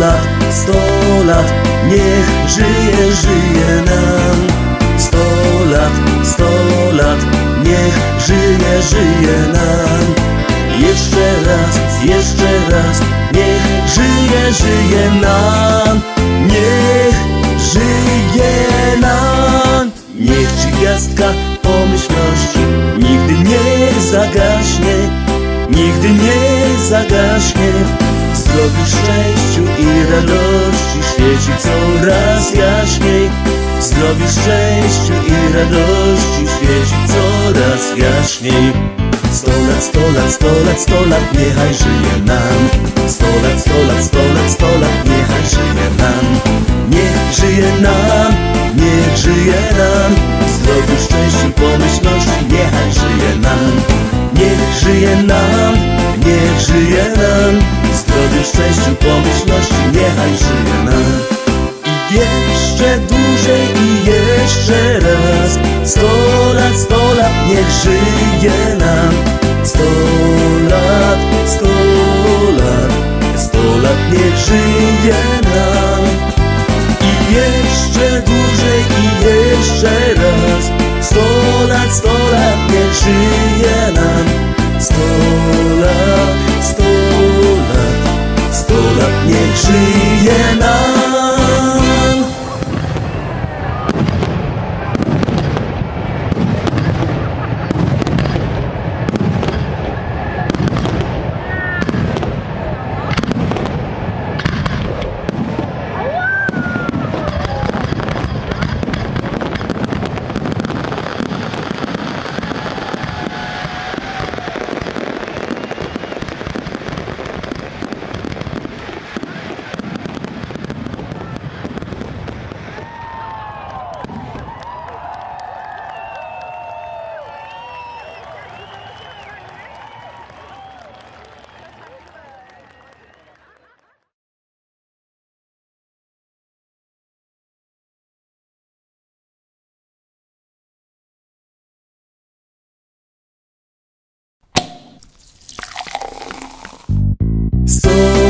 lat, sto lat, niech żyje, żyje nam. Sto lat, sto lat, niech żyje, żyje nam. Jeszcze raz, jeszcze raz, niech żyje, żyje nam. Niech żyje nam. Niech ci gwiazdka pomyślności nigdy nie zagaśnie, nigdy nie zagaśnie. Zdrowiu, szczęściu i radości świeci coraz jaśniej. Zdrowiu, szczęściu i radości świeci coraz jaśniej. Sto lat, sto lat, sto lat, sto lat, niechaj żyje nam. Sto lat, sto lat, sto lat, sto lat, niechaj żyje nam. Niech żyje nam, niech żyje nam. Zdrowiu, szczęściu, pomyślności, niechaj żyje nam. Niech żyje nam, niech żyje nam. Szczęściu, pomyślności, niechaj żyje nam. I jeszcze dłużej i jeszcze raz. Sto lat, sto lat, niech żyje nam. Sto lat, sto lat Sto lat, niech żyje nam. I jeszcze dłużej i jeszcze raz. Sto lat, sto lat, niech żyje nam. Sto żyje nam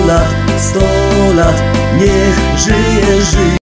lat, sto lat, niech żyje, żyje.